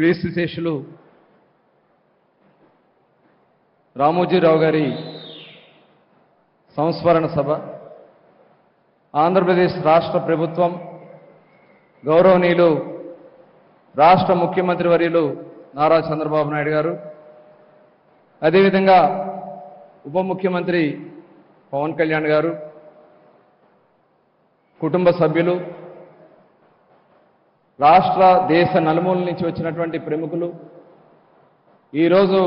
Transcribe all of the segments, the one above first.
క్రీస్తుశేషులు రామోజీరావు గారి సంస్మరణ సభ ఆంధ్రప్రదేశ్ రాష్ట్ర ప్రభుత్వం గౌరవనీయులు రాష్ట్ర ముఖ్యమంత్రి వర్యులు నారా చంద్రబాబు నాయుడు గారు అదేవిధంగా ఉప ముఖ్యమంత్రి పవన్ కళ్యాణ్ గారు కుటుంబ సభ్యులు రాష్ట్ర దేశ నలుమూల నుంచి వచ్చినటువంటి ప్రముఖులు ఈరోజు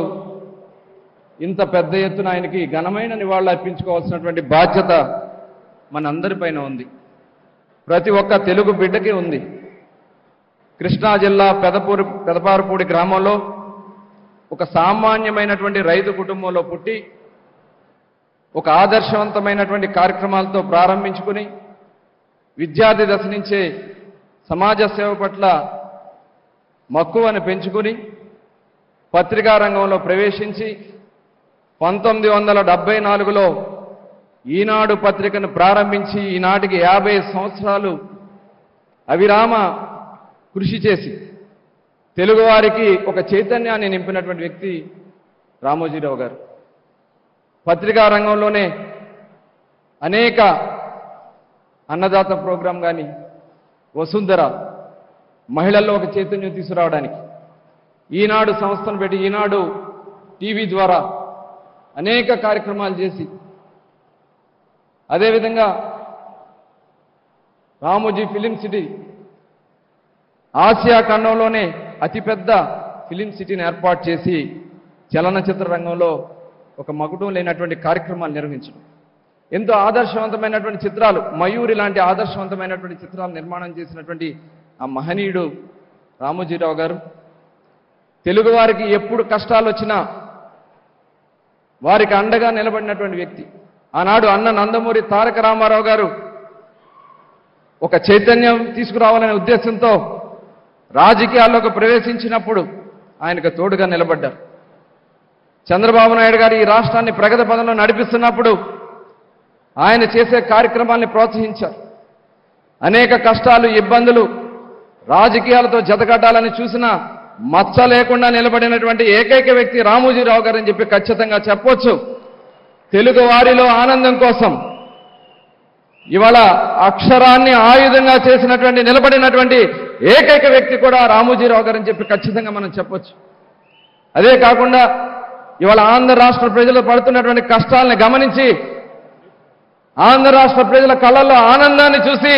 ఇంత పెద్ద ఎత్తున ఆయనకి ఘనమైన నివాళులు అర్పించుకోవాల్సినటువంటి బాధ్యత మనందరిపైన ఉంది. ప్రతి ఒక్క తెలుగు బిడ్డకి ఉంది. కృష్ణా జిల్లా పెదపూరి పెదపారపూడి గ్రామంలో ఒక సామాన్యమైనటువంటి రైతు కుటుంబంలో పుట్టి ఒక ఆదర్శవంతమైనటువంటి కార్యక్రమాలతో ప్రారంభించుకుని విద్యార్థి దశ నుంచే సమాజ సేవ పట్ల మక్కువను పెంచుకుని పత్రికా రంగంలో ప్రవేశించి పంతొమ్మిది వందల డెబ్బై నాలుగులో ఈనాడు పత్రికను ప్రారంభించి ఈనాటికి యాభై సంవత్సరాలు అవిరామ కృషి చేసి తెలుగువారికి ఒక చైతన్యాన్ని నింపినటువంటి వ్యక్తి రామోజీరావు గారు. పత్రికా రంగంలోనే అనేక అన్నదాత ప్రోగ్రాం కానీ వసుంధర మహిళల్లో ఒక చైతన్యం తీసుకురావడానికి. ఈనాడు సంస్థను పెట్టి ఈనాడు టీవీ ద్వారా అనేక కార్యక్రమాలు చేసి అదేవిధంగా రామోజీ ఫిలిం సిటీ ఆసియా ఖండంలోనే అతిపెద్ద ఫిలిం సిటీని ఏర్పాటు చేసి చలనచిత్ర రంగంలో ఒక మగుటం లేనటువంటి కార్యక్రమాలు నిర్వహించడం. ఎంతో ఆదర్శవంతమైనటువంటి చిత్రాలు మయూరి లాంటి ఆదర్శవంతమైనటువంటి చిత్రాలు నిర్మాణం చేసినటువంటి ఆ మహనీయుడు రామోజీరావు గారు. తెలుగువారికి ఎప్పుడు కష్టాలు వచ్చినా వారికి అండగా నిలబడినటువంటి వ్యక్తి. ఆనాడు అన్న నందమూరి తారక రామారావు గారు ఒక చైతన్యం తీసుకురావాలనే ఉద్దేశంతో రాజకీయాల్లోకి ప్రవేశించినప్పుడు ఆయనకు తోడుగా నిలబడ్డారు. చంద్రబాబు నాయుడు గారు ఈ రాష్ట్రాన్ని ప్రగతి పదంలో నడిపిస్తున్నప్పుడు ఆయన చేసే కార్యక్రమాల్ని ప్రోత్సహించారు. అనేక కష్టాలు ఇబ్బందులు రాజకీయాలతో జతకట్టాలని చూసినా మచ్చ లేకుండా నిలబడినటువంటి ఏకైక వ్యక్తి రామోజీరావు గారని చెప్పి ఖచ్చితంగా చెప్పొచ్చు. తెలుగు వారిలో ఆనందం కోసం ఇవాళ అక్షరాన్ని ఆయుధంగా చేసినటువంటి నిలబడినటువంటి ఏకైక వ్యక్తి కూడా రామోజీరావు గారని చెప్పి ఖచ్చితంగా మనం చెప్పొచ్చు. అదే కాకుండా ఇవాళ ఆంధ్ర రాష్ట్ర ప్రజలు పడుతున్నటువంటి కష్టాలను గమనించి ఆంధ్ర రాష్ట్ర ప్రజల కళ్ళల్లో ఆనందాన్ని చూసి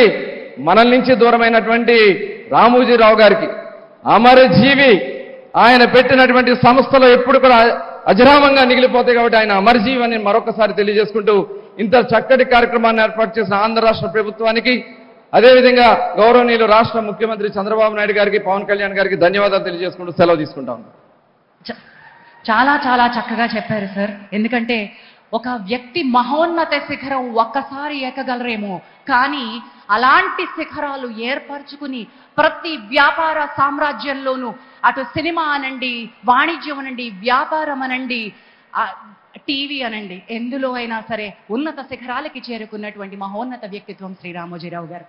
మనల్ నుంచి దూరమైనటువంటి రామోజీరావు గారికి అమరజీవి ఆయన పెట్టినటువంటి సంస్థలు ఎప్పుడు కూడా అజరామంగా నిగిలిపోతాయి కాబట్టి ఆయన అమరజీవి అని మరొకసారి తెలియజేసుకుంటూ ఇంత చక్కటి కార్యక్రమాన్ని ఏర్పాటు చేసిన ఆంధ్ర రాష్ట్ర ప్రభుత్వానికి అదేవిధంగా గౌరవనీయులు రాష్ట్ర ముఖ్యమంత్రి చంద్రబాబు నాయుడు గారికి పవన్ కళ్యాణ్ గారికి ధన్యవాదాలు తెలియజేసుకుంటూ సెలవు తీసుకుంటాం. చాలా చాలా చక్కగా చెప్పారు సార్. ఎందుకంటే ఒక వ్యక్తి మహోన్నత శిఖరం ఒక్కసారి ఎక్కగలరేమో. కానీ అలాంటి శిఖరాలు ఏర్పరచుకుని ప్రతి వ్యాపార సామ్రాజ్యంలోనూ అటు సినిమా అనండి వాణిజ్యం అనండి వ్యాపారం అనండి టీవీ అనండి ఎందులో అయినా సరే ఉన్నత శిఖరాలకి చేరుకున్నటువంటి మహోన్నత వ్యక్తిత్వం శ్రీరామోజీరావు గారు.